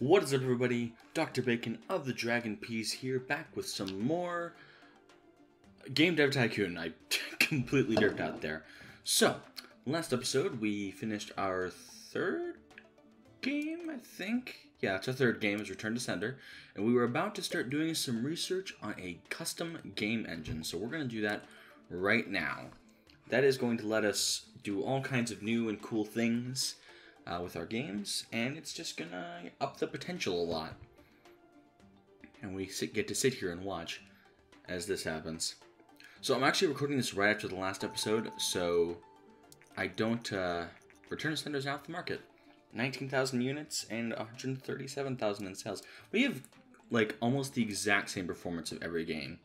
What is up, everybody? Dr. Bacon of the Dragon Peas here, back with some more Game Dev Tycoon. I completely derped out there. So, last episode we finished our third game, I think. Yeah, it's our third game, is Return to Sender, and we were about to start doing some research on a custom game engine. So we're going to do that right now. That is going to let us do all kinds of new and cool things uh, with our games, and it's just gonna up the potential a lot. And we sit, get to sit here and watch as this happens. So I'm actually recording this right after the last episode, so I don't uh, Return Sender's out the market. 19,000 units and 137,000 in sales. We have like almost the exact same performance of every game.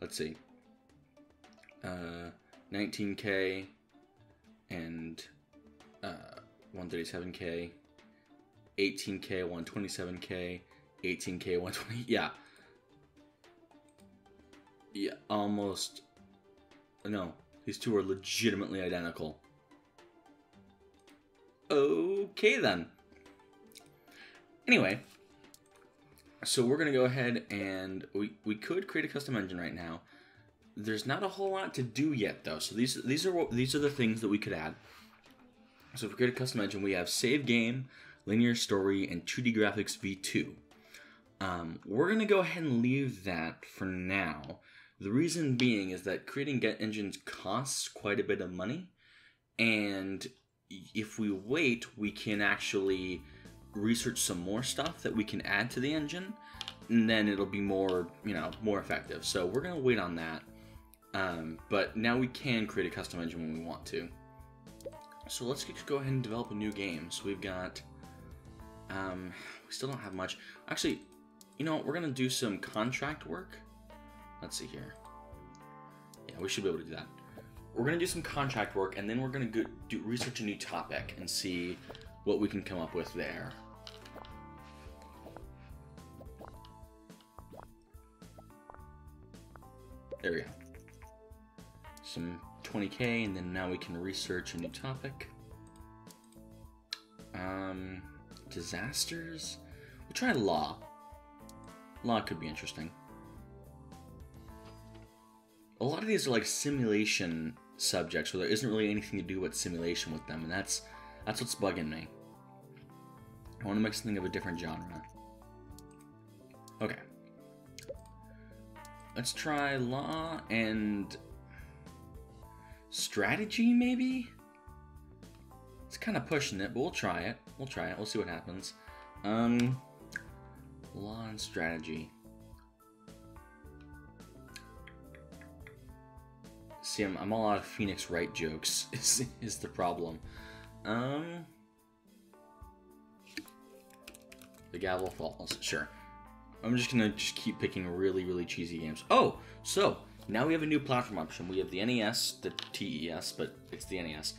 Let's see. Uh, 19k and uh, 137k, 18k, 127k, 18k, 120. Yeah. Yeah, almost. No, these two are legitimately identical. Okay then. Anyway, so we're gonna go ahead and we we could create a custom engine right now. There's not a whole lot to do yet though. So these these are these are the things that we could add. So if we create a custom engine, we have save game, linear story, and 2D graphics v2. Um, we're gonna go ahead and leave that for now. The reason being is that creating get engines costs quite a bit of money, and if we wait, we can actually research some more stuff that we can add to the engine, and then it'll be more, you know, more effective. So we're gonna wait on that. Um, but now we can create a custom engine when we want to. So let's go ahead and develop a new game. So we've got, um, we still don't have much. Actually, you know, we're gonna do some contract work. Let's see here. Yeah, we should be able to do that. We're gonna do some contract work, and then we're gonna go do research a new topic and see what we can come up with there. There we go. Some 20k, and then now we can research a new topic. Um, disasters? We'll try law. Law could be interesting. A lot of these are like simulation subjects where there isn't really anything to do with simulation with them, and that's that's what's bugging me. I want to make something of a different genre. Okay. Let's try law and strategy, maybe? It's kind of pushing it, but we'll try it. We'll try it. We'll see what happens. Um, law and strategy. See, I'm, I'm all out of Phoenix Wright jokes, is, is the problem. Um, the gavel falls, sure. I'm just gonna just keep picking really, really cheesy games. Oh, so, now we have a new platform option. We have the NES, the TES, but it's the NES.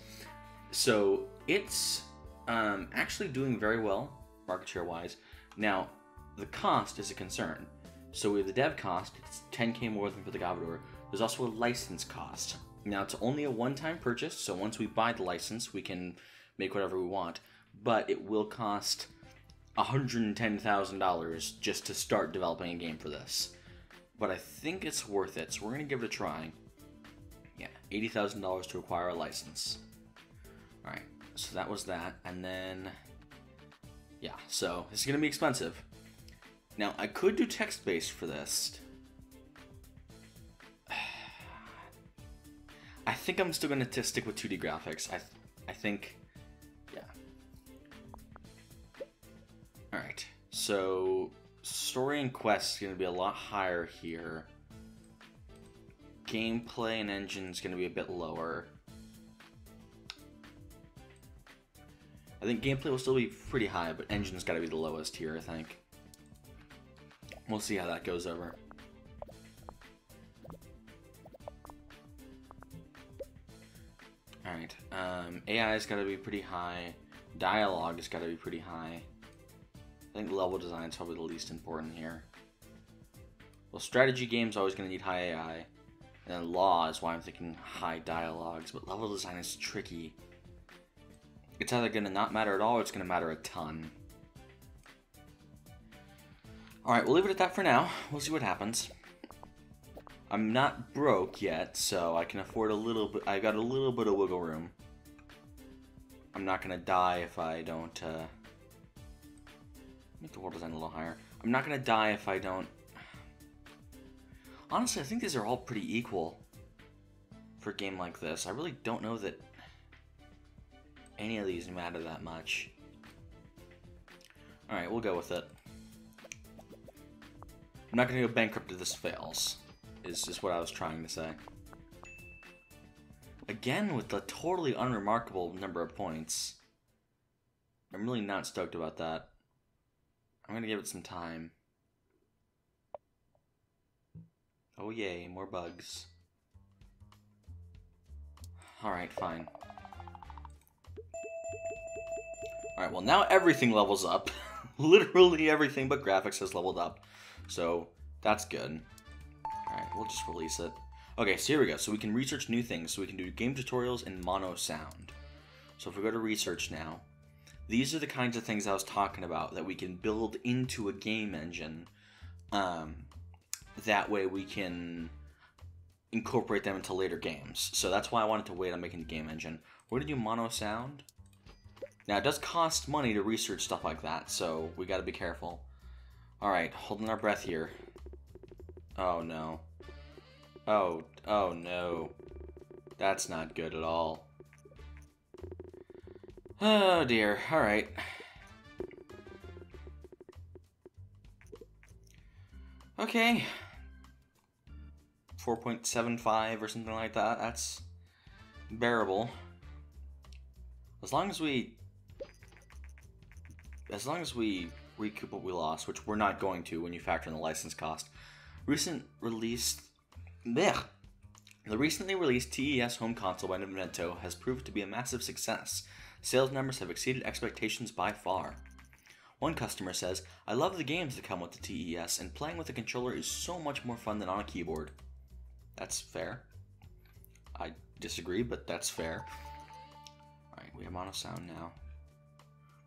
So it's um, actually doing very well, market share wise. Now, the cost is a concern. So we have the dev cost, it's 10k more than for the Govodore. There's also a license cost. Now, it's only a one time purchase, so once we buy the license, we can make whatever we want, but it will cost $110,000 just to start developing a game for this but I think it's worth it, so we're gonna give it a try. Yeah, $80,000 to acquire a license. Alright, so that was that, and then, yeah, so this is gonna be expensive. Now, I could do text-based for this. I think I'm still gonna stick with 2D graphics. I, th I think, yeah. Alright, so story and quest is going to be a lot higher here. Gameplay and engine is going to be a bit lower. I think gameplay will still be pretty high, but engine's got to be the lowest here, I think. We'll see how that goes over. Alright, um, AI's got to be pretty high. Dialogue has got to be pretty high. I think level design is probably the least important here. Well, strategy games always going to need high AI. And law is why I'm thinking high dialogues, but level design is tricky. It's either going to not matter at all or it's going to matter a ton. Alright, we'll leave it at that for now. We'll see what happens. I'm not broke yet, so I can afford a little bit. I got a little bit of wiggle room. I'm not gonna die if I don't, uh... Make the world design a little higher. I'm not gonna die if I don't... Honestly, I think these are all pretty equal for a game like this. I really don't know that any of these matter that much. Alright, we'll go with it. I'm not to go bankrupt if this fails, is just what I was trying to say. Again, with the totally unremarkable number of points. I'm really not stoked about that. I'm to give it some time. Oh yay, more bugs. Alright, fine. Alright, well now everything levels up. Literally everything but graphics has leveled up. So, that's good. Alright, we'll just release it. Okay, so here we go. So we can research new things. So we can do game tutorials in mono sound. So if we go to research now, these are the kinds of things I was talking about that we can build into a game engine. Um, that way we can incorporate them into later games. So that's why I wanted to wait on making the game engine. We're gonna do mono sound. Now it does cost money to research stuff like that, so we gotta be careful. Alright, holding our breath here. Oh no. Oh, oh no. That's not good at all. Oh dear, alright. Okay, 4.75 or something like that. That's bearable. As long as we as long as we recoup what we lost, which we're not going to when you factor in the license cost. Recent released bleh, the recently released TES home console by Nintendo has proved to be a massive success. Sales numbers have exceeded expectations by far. One customer says, I love the games that come with the TES, and playing with a controller is so much more fun than on a keyboard. That's fair. I disagree, but that's fair. Alright, we have mono sound now.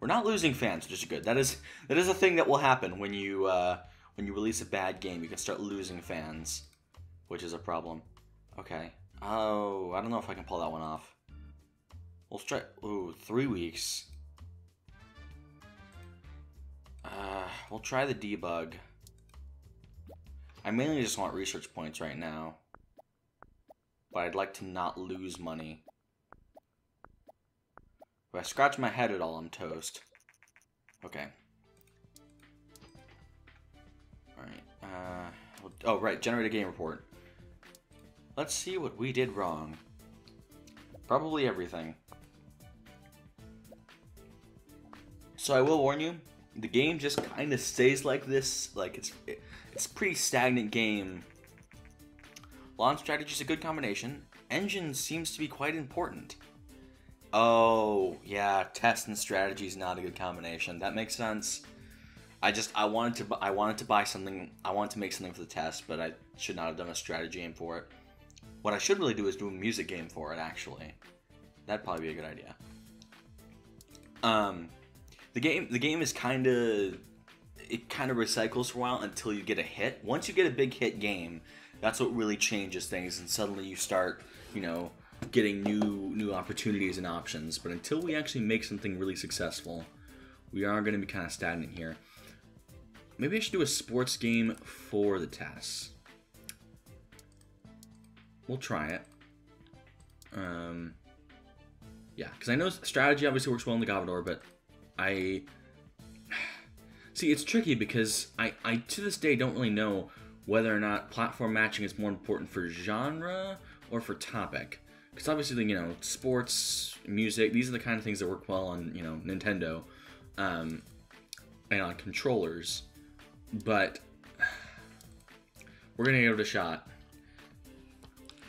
We're not losing fans, which is good. That is that is a thing that will happen when you uh, when you release a bad game. You can start losing fans, which is a problem. Okay. Oh, I don't know if I can pull that one off. We'll try. Ooh, three weeks. Uh, we'll try the debug. I mainly just want research points right now but I'd like to not lose money. If I scratch my head at all, I'm toast. Okay. Alright, uh... Oh, right, generate a game report. Let's see what we did wrong. Probably everything. So I will warn you, the game just kind of stays like this. Like, it's it's a pretty stagnant game Launch strategy is a good combination. Engine seems to be quite important. Oh, yeah, TES and strategy is not a good combination. That makes sense. I just I wanted to I wanted to buy something. I wanted to make something for the TES, but I should not have done a strategy game for it. What I should really do is do a music game for it. Actually, that'd probably be a good idea. Um, the game the game is kind of it kind of recycles for a while until you get a hit. Once you get a big hit game, that's what really changes things and suddenly you start you know getting new new opportunities and options. But until we actually make something really successful we are going to be kind of stagnant here. Maybe i should do a sports game for the tests we'll try it. Um yeah because i know strategy obviously works well in the Govodore, but i see it's tricky because i i to this day don't really know whether or not platform matching is more important for genre or for topic. Because obviously, you know, sports, music, these are the kind of things that work well on, you know, Nintendo um, and on controllers. But we're going to give it a shot.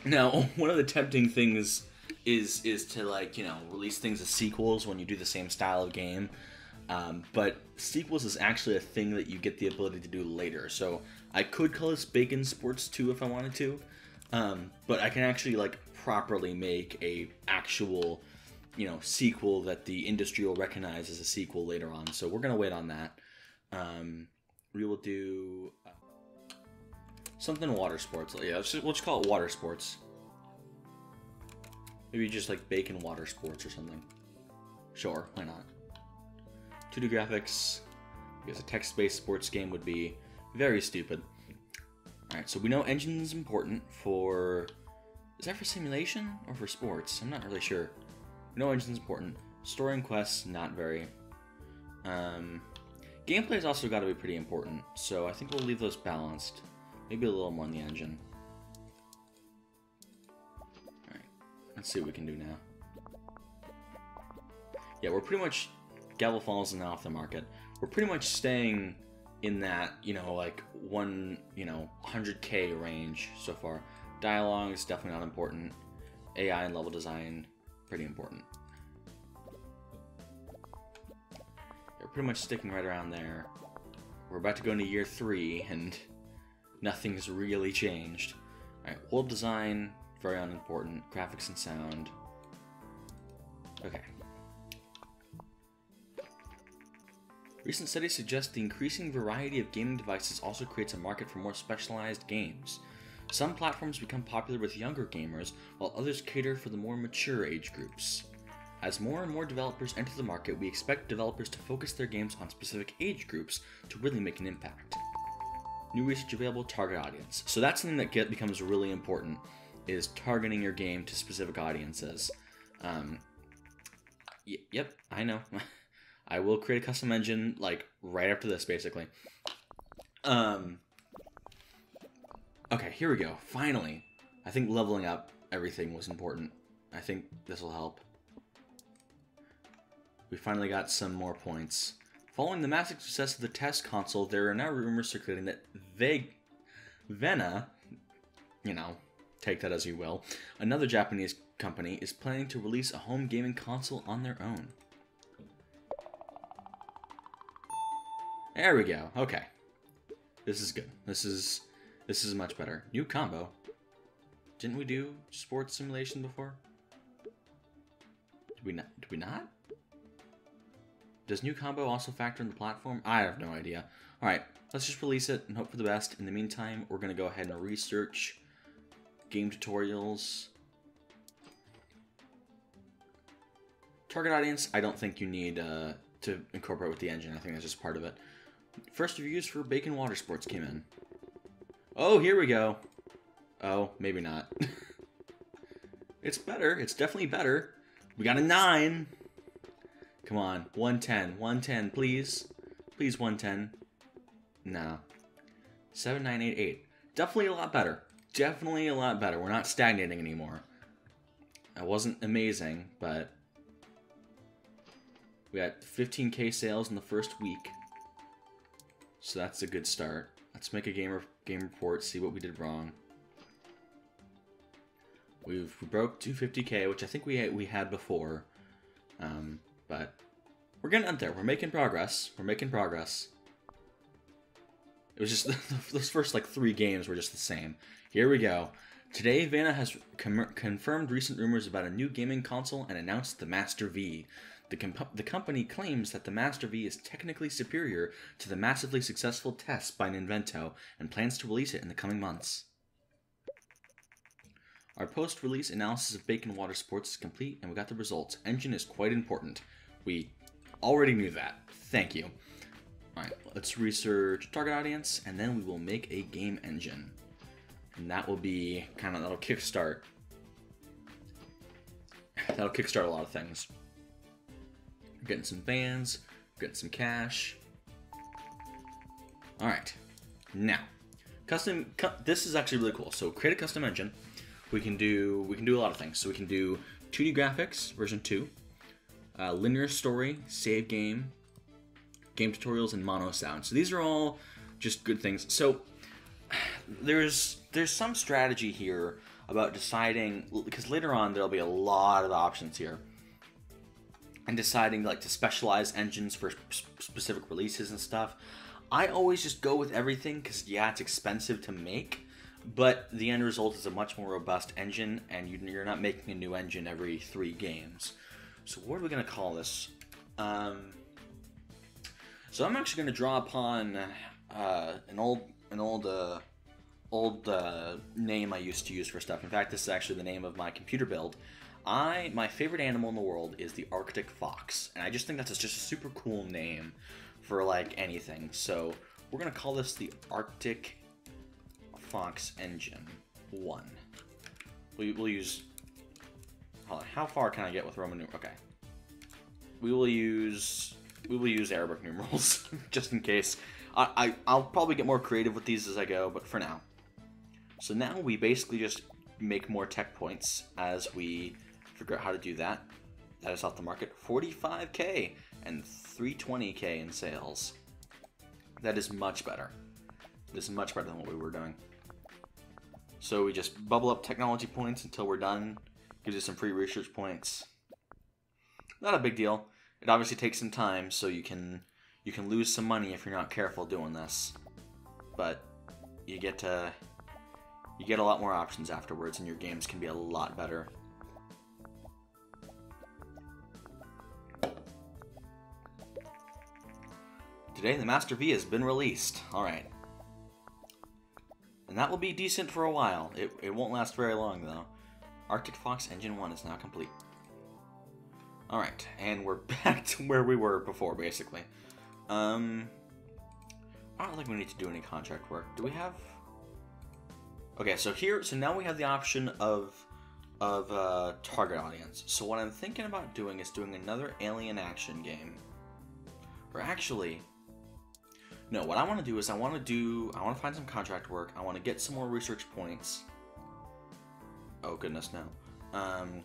Now, one of the tempting things is is to like you know release things as sequels when you do the same style of game. Um, but sequels is actually a thing that you get the ability to do later. So I could call this Bacon Sports 2 if I wanted to, um, but I can actually like properly make a actual, you know, sequel that the industry will recognize as a sequel later on. So we're gonna wait on that. Um, we will do uh, something water sports. Yeah, let's just, we'll just call it water sports. Maybe just like bacon water sports or something. Sure, why not? 2D graphics, because a text-based sports game would be very stupid. Alright, so we know engine is important for... Is that for simulation or for sports? I'm not really sure. We know engine's important. Story and quests, not very. Um, gameplay has also got to be pretty important, so I think we'll leave those balanced. Maybe a little more on the engine. Let's see what we can do now. Yeah, we're pretty much... Gavel Falls is now off the market. We're pretty much staying in that, you know, like one, you know, 100k range so far. Dialogue is definitely not important. AI and level design, pretty important. We're pretty much sticking right around there. We're about to go into year three, and nothing's really changed. Alright, world design, very unimportant. Graphics and sound. Okay. Recent studies suggest the increasing variety of gaming devices also creates a market for more specialized games. Some platforms become popular with younger gamers, while others cater for the more mature age groups. As more and more developers enter the market, we expect developers to focus their games on specific age groups to really make an impact. New research available, target audience. So that's something that becomes really important, is targeting your game to specific audiences. Um, yep, I know. I will create a custom engine like right after this, basically. Um. Okay, here we go. Finally, I think leveling up everything was important. I think this will help. We finally got some more points. Following the massive success of the TES console, there are now rumors circulating that Veg Vena, you know, take that as you will, another Japanese company is planning to release a home gaming console on their own. There we go. Okay. This is good. This is this is much better. New combo. Didn't we do sports simulation before? Did we not? Did we not? Does new combo also factor in the platform? I have no idea. All right, let's just release it and hope for the best. In the meantime, we're gonna go ahead and research game tutorials. Target audience, I don't think you need uh, to incorporate with the engine. I think that's just part of it. First reviews for Bacon Water Sports came in. Oh, here we go. Oh, maybe not. it's better. It's definitely better. We got a 9. Come on. 110. 110, please. Please, 110. No. 7988. Definitely a lot better. Definitely a lot better. We're not stagnating anymore. It wasn't amazing, but we got 15k sales in the first week. So that's a good start. Let's make a game, game report, see what we did wrong. We've we broke 250k, which I think we had, we had before, um, but we're getting up there. We're making progress. We're making progress. It was just those first like three games were just the same. Here we go. Today, Vena has com confirmed recent rumors about a new gaming console and announced the Master V. The, comp- the company claims that the Master V is technically superior to the massively successful TES by Ninvento and plans to release it in the coming months. Our post release analysis of Bacon Water Sports is complete and we got the results. Engine is quite important. We already knew that. Thank you. Alright, let's research target audience and then we will make a game engine. And that will be kind of, that'll kickstart. That'll kickstart a lot of things getting some fans, getting some cash. All right, now custom. Cu this is actually really cool. So create a custom engine. We can do we can do a lot of things. So we can do 2D graphics version two, uh, linear story, save game, game tutorials, and mono sound. So these are all just good things. So there's there's some strategy here about deciding because later on there'll be a lot of options here and deciding like to specialize engines for specific releases and stuff. I always just go with everything because yeah, it's expensive to make, but the end result is a much more robust engine, and you're not making a new engine every three games. So what are we gonna call this? Um, so I'm actually gonna draw upon uh, an old an old uh, old uh, name I used to use for stuff. In fact, this is actually the name of my computer build. I my favorite animal in the world is the Arctic fox, and I just think that's just a super cool name for like anything. So we're gonna call this the Arctic Fox Engine One. We will use. Hold on, how far can I get with Roman numerals? Okay. We will use we will use Arabic numerals just in case. I, I I'll probably get more creative with these as I go, but for now. So now we basically just make more tech points as we figure out how to do that. That is off the market 45k and 320k in sales. That is much better. This is much better than what we were doing. So we just bubble up technology points until we're done. Gives you some free research points. Not a big deal. It obviously takes some time, so you can you can lose some money if you're not careful doing this. But you get to you get a lot more options afterwards, and your games can be a lot better. Today, the Master V has been released. Alright. And that will be decent for a while. It, it won't last very long, though. Arctic Fox Engine 1 is now complete. Alright, and we're back to where we were before, basically. Um, I don't think we need to do any contract work. Do we have... Okay, so here, so now we have the option of of uh, target audience. So what I'm thinking about doing is doing another alien action game. Or actually, no, what I want to do is I want to do, I want to find some contract work. I want to get some more research points. Oh goodness, no. Um,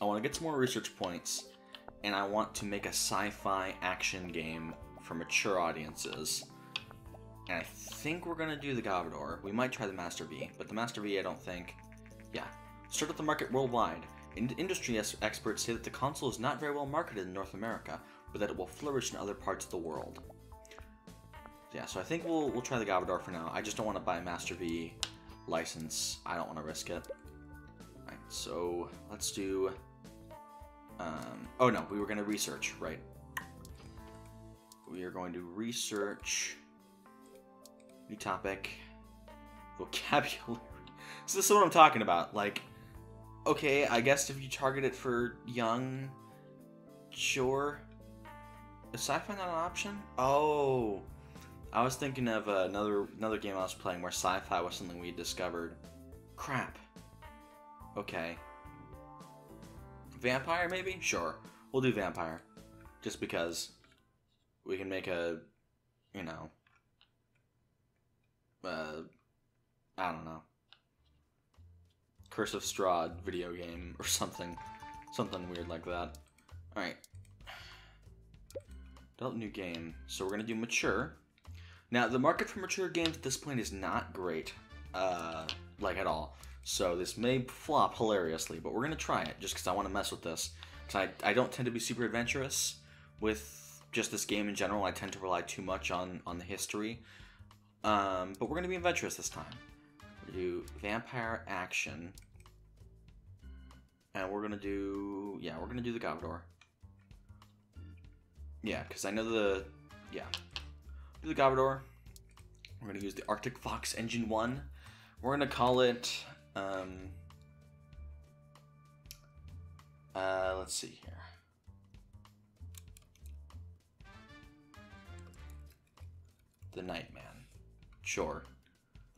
I want to get some more research points, and I want to make a sci-fi action game for mature audiences. And I think we're gonna do the Govodore. We might try the Master V, but the Master V, I don't think. Yeah, start up the market worldwide. In industry experts say that the console is not very well marketed in North America, but that it will flourish in other parts of the world. Yeah, so I think we'll we'll try the Govodore for now. I just don't want to buy a Master V license. I don't want to risk it. Alright, so let's do. Um, oh no, we were going to research, right? We are going to research. New topic. Vocabulary. So this is what I'm talking about. Like, okay, I guess if you target it for young, sure. Is sci-fi not an option? Oh, I was thinking of uh, another another game I was playing where sci-fi was something we discovered. Crap. Okay. Vampire, maybe? Sure. We'll do vampire. Just because we can make a, you know, uh, I don't know, Curse of Strahd video game or something, something weird like that. All right. Develop new game. So we're gonna do mature. Now the market for mature games at this point is not great, uh, like at all. So this may flop hilariously, but we're gonna try it just because I want to mess with this. Cause I I don't tend to be super adventurous with just this game in general. I tend to rely too much on on the history. Um, but we're gonna be adventurous this time. We're gonna do vampire action, and we're gonna do yeah, we're gonna do the Govodore. Yeah, because I know the yeah, do the Govodore. We're gonna use the Arctic Fox Engine One. We're gonna call it um, uh, let's see here. The Nightman. Sure.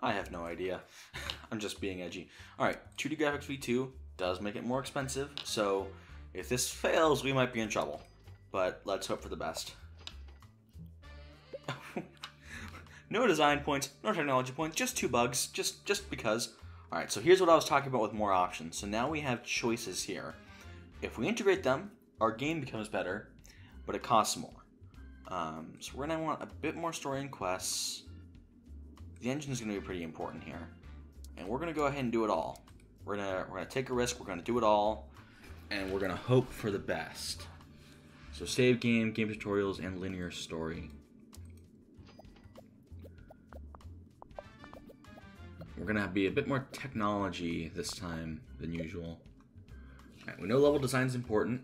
I have no idea. I'm just being edgy. Alright, 2D Graphics V2 does make it more expensive, so if this fails, we might be in trouble. But let's hope for the best. no design points, no technology points, just two bugs, just just because. Alright, so here's what I was talking about with more options. So now we have choices here. If we integrate them, our game becomes better, but it costs more. Um, so we're gonna want a bit more story and quests. The engine is gonna be pretty important here, and we're gonna go ahead and do it all. We're gonna we're gonna take a risk. We're gonna do it all, and we're gonna hope for the best. So save game, game tutorials, and linear story. We're gonna be a bit more technology this time than usual. Right, we know level design is important.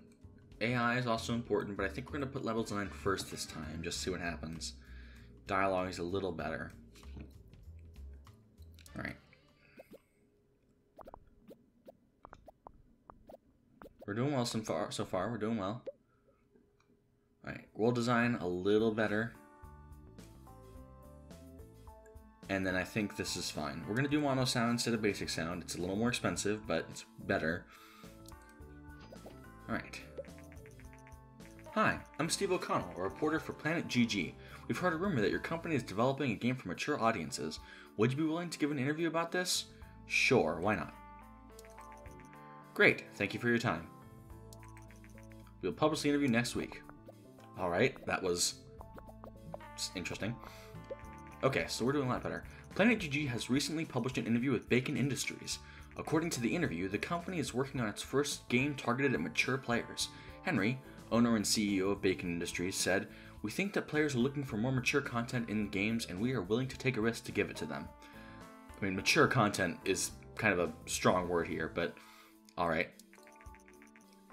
AI is also important, but I think we're gonna put level design first this time, just see what happens. Dialogue is a little better. Alright. We're doing well so far. So far, we're doing well. Alright, world design a little better. And then I think this is fine. We're gonna do mono sound instead of basic sound. It's a little more expensive, but it's better. Alright. Hi, I'm Steve O'Connell, a reporter for Planet GG. We've heard a rumor that your company is developing a game for mature audiences. Would you be willing to give an interview about this? Sure, why not? Great, thank you for your time. We'll publish the interview next week. Alright, that was interesting. Okay, so we're doing a lot better. Planet GG has recently published an interview with Bacon Industries. According to the interview, the company is working on its first game targeted at mature players. Henry, owner and CEO of Bacon Industries, said, We think that players are looking for more mature content in games, and we are willing to take a risk to give it to them. I mean, mature content is kind of a strong word here, but alright.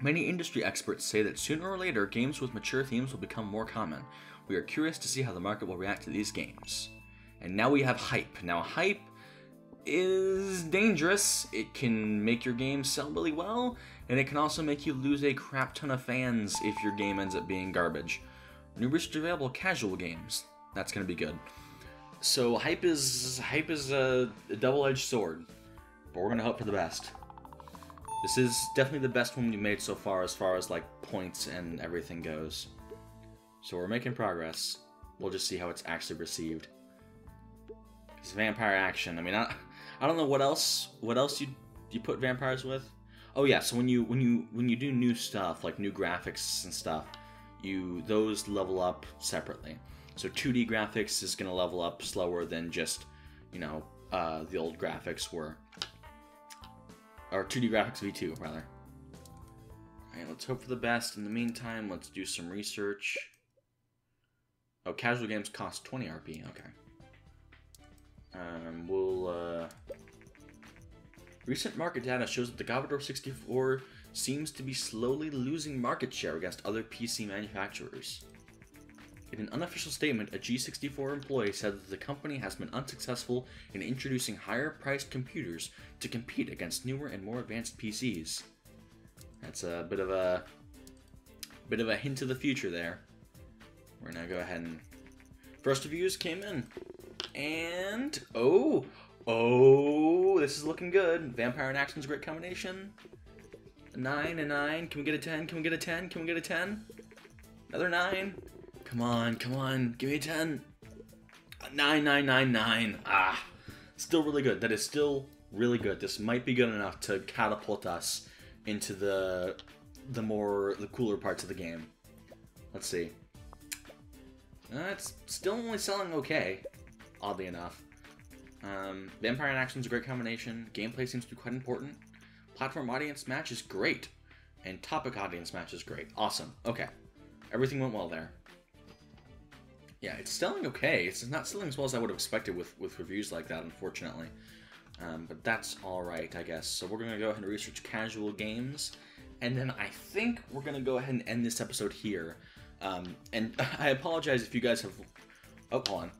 Many industry experts say that sooner or later, games with mature themes will become more common. We are curious to see how the market will react to these games. And now we have hype. Now, hype is dangerous. It can make your game sell really well, and it can also make you lose a crap ton of fans if your game ends up being garbage. New research available casual games. That's gonna be good. So hype is hype is a, a double-edged sword, but we're gonna hope for the best. This is definitely the best one we made so far as far as like points and everything goes. So we're making progress. We'll just see how it's actually received. It's vampire action. I mean, I, I don't know what else what else you you put vampires with. Oh yeah, so when you when you when you do new stuff like new graphics and stuff, you those level up separately. So 2D graphics is going to level up slower than just, you know, uh, the old graphics were or 2D graphics V2 rather. Alright, let's hope for the best. In the meantime, let's do some research. Oh, casual games cost 20 RP. Okay. Um, we'll. Uh... Recent market data shows that the Commodore 64 seems to be slowly losing market share against other PC manufacturers. In an unofficial statement, a G64 employee said that the company has been unsuccessful in introducing higher priced computers to compete against newer and more advanced PCs. That's a bit of a bit of a hint of the future there. We're gonna go ahead and first reviews came in. And oh oh this is looking good. Vampire and Action's a great combination. Nine, a nine. Can we get a ten? Can we get a ten? Can we get a ten? Another nine. Come on, come on, give me a 10. 9999. Ah, still really good. That is still really good. This might be good enough to catapult us into the the more the cooler parts of the game. Let's see. Uh, it's still only selling okay, oddly enough. Um, Vampire and Action is a great combination. Gameplay seems to be quite important. Platform audience match is great. And topic audience match is great. Awesome. Okay. Everything went well there. Yeah, it's selling okay. It's not selling as well as I would have expected with, with reviews like that, unfortunately. Um, but that's alright, I guess. So we're going to go ahead and research casual games. And then I think we're going to go ahead and end this episode here. Um, and I apologize if you guys have... Oh, hold on.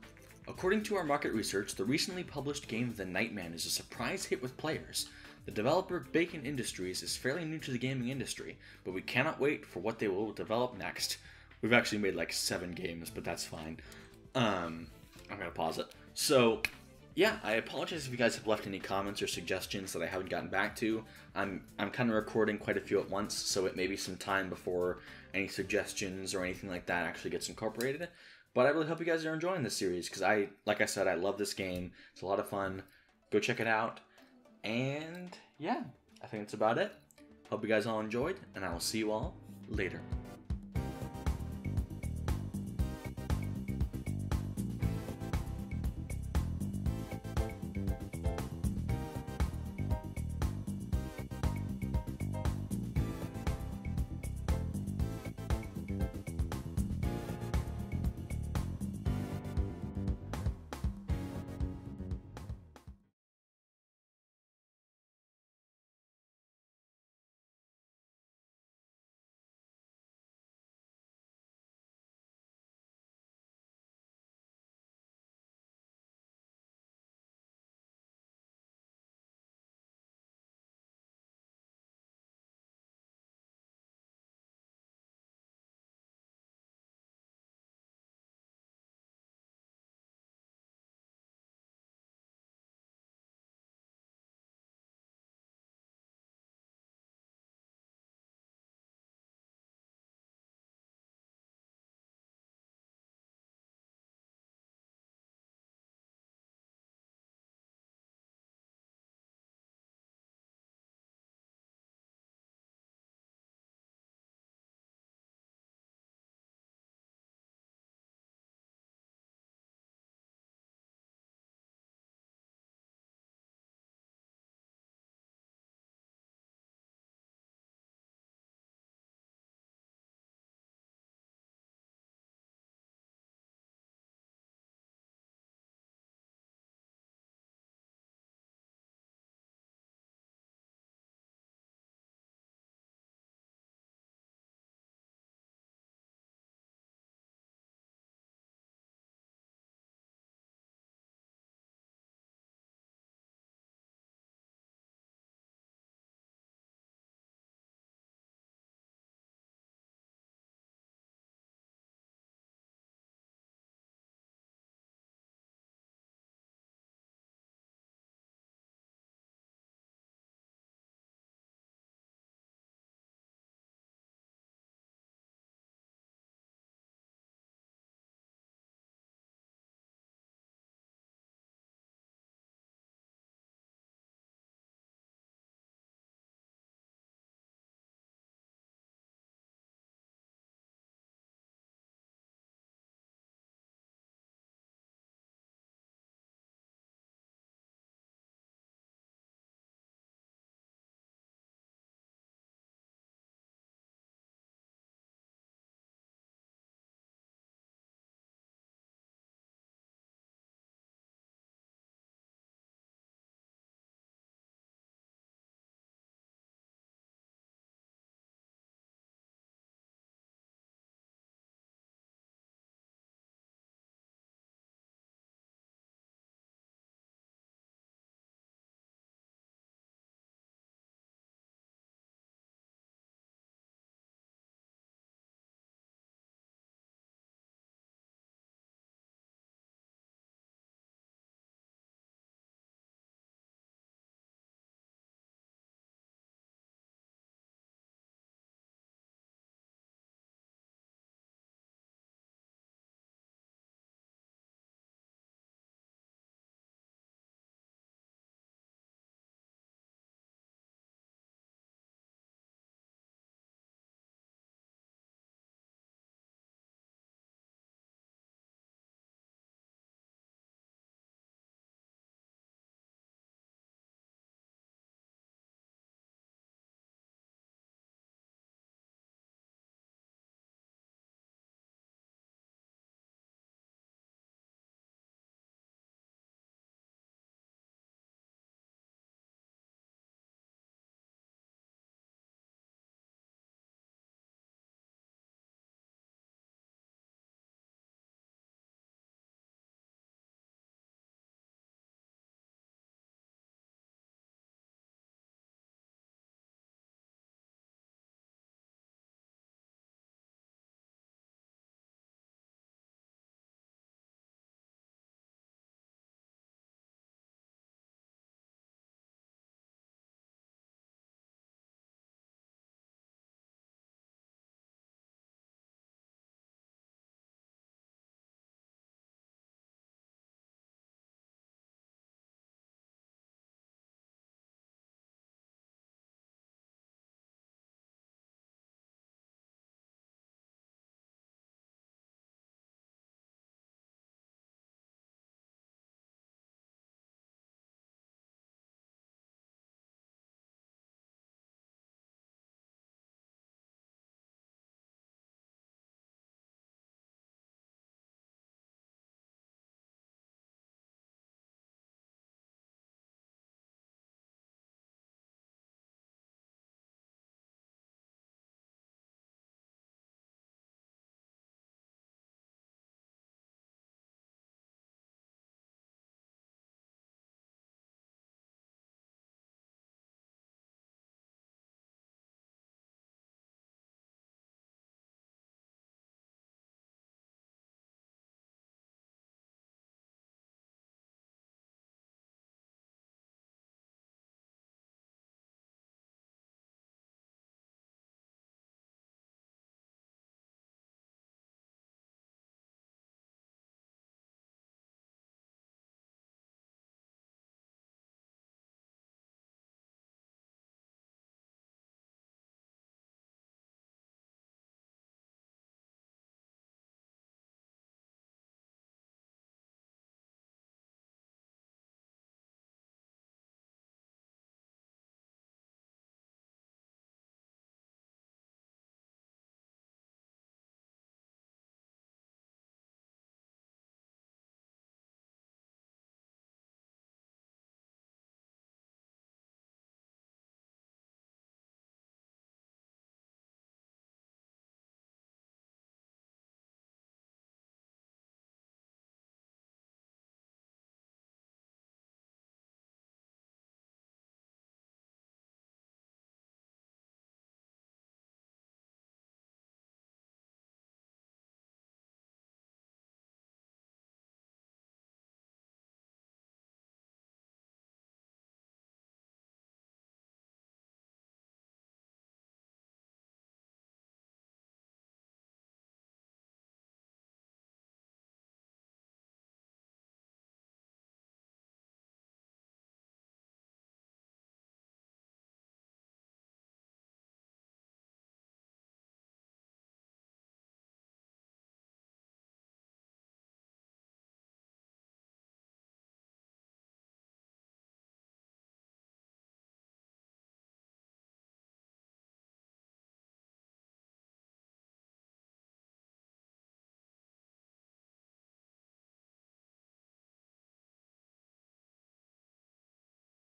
According to our market research, the recently published game The Nightman is a surprise hit with players. The developer Bacon Industries is fairly new to the gaming industry, but we cannot wait for what they will develop next. We've actually made like seven games, but that's fine. Um, I'm gonna pause it. So, yeah, I apologize if you guys have left any comments or suggestions that I haven't gotten back to. I'm I'm kind of recording quite a few at once, so it may be some time before any suggestions or anything like that actually gets incorporated. But I really hope you guys are enjoying this series because I, like I said, I love this game. It's a lot of fun. Go check it out. And yeah, I think that's about it. Hope you guys all enjoyed, and I will see you all later.